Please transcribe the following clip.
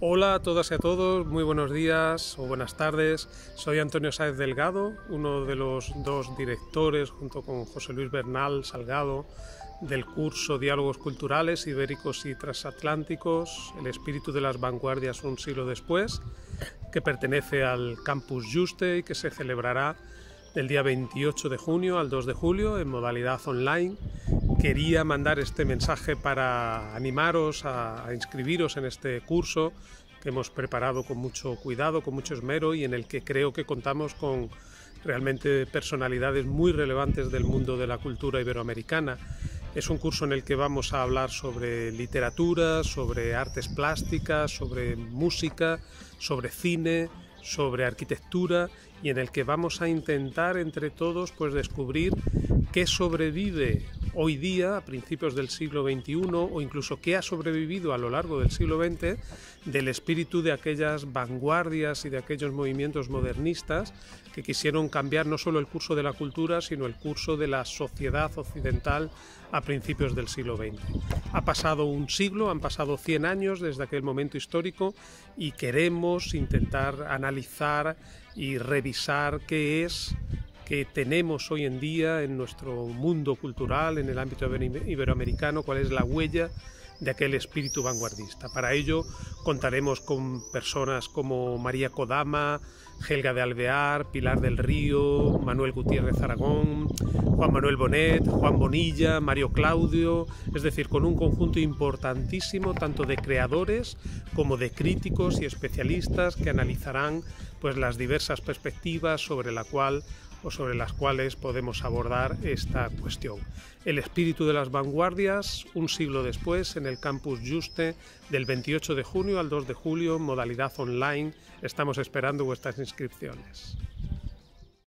Hola a todas y a todos, muy buenos días o buenas tardes. Soy Antonio Sáez Delgado, uno de los dos directores, junto con José Luis Bernal Salgado, del curso Diálogos Culturales Ibéricos y Transatlánticos, El espíritu de las vanguardias un siglo después, que pertenece al Campus Juste y que se celebrará del día 28 de junio al 2 de julio en modalidad online quería mandar este mensaje para animaros a, inscribiros en este curso que hemos preparado con mucho cuidado, con mucho esmero y en el que creo que contamos con realmente personalidades muy relevantes del mundo de la cultura iberoamericana. Es un curso en el que vamos a hablar sobre literatura, sobre artes plásticas, sobre música, sobre cine, sobre arquitectura y en el que vamos a intentar entre todos pues descubrir qué sobrevive hoy día, a principios del siglo XXI, o incluso qué ha sobrevivido a lo largo del siglo XX del espíritu de aquellas vanguardias y de aquellos movimientos modernistas que quisieron cambiar no solo el curso de la cultura, sino el curso de la sociedad occidental a principios del siglo XX. Ha pasado un siglo, han pasado 100 años desde aquel momento histórico y queremos intentar analizar y revisar qué es que tenemos hoy en día en nuestro mundo cultural, en el ámbito iberoamericano, cuál es la huella de aquel espíritu vanguardista. Para ello contaremos con personas como María Kodama, Helga de Alvear, Pilar del Río, Manuel Gutiérrez Aragón, Juan Manuel Bonet, Juan Bonilla, Mario Claudio, es decir, con un conjunto importantísimo tanto de creadores como de críticos y especialistas que analizarán pues las diversas perspectivas sobre la cual sobre las cuales podemos abordar esta cuestión. El espíritu de las vanguardias, un siglo después, en el campus Juste, del 28 de junio al 2 de julio, modalidad online. Estamos esperando vuestras inscripciones.